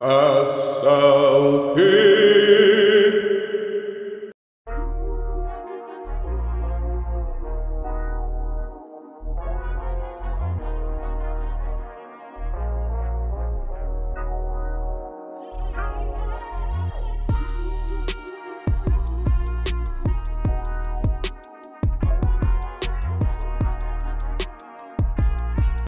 as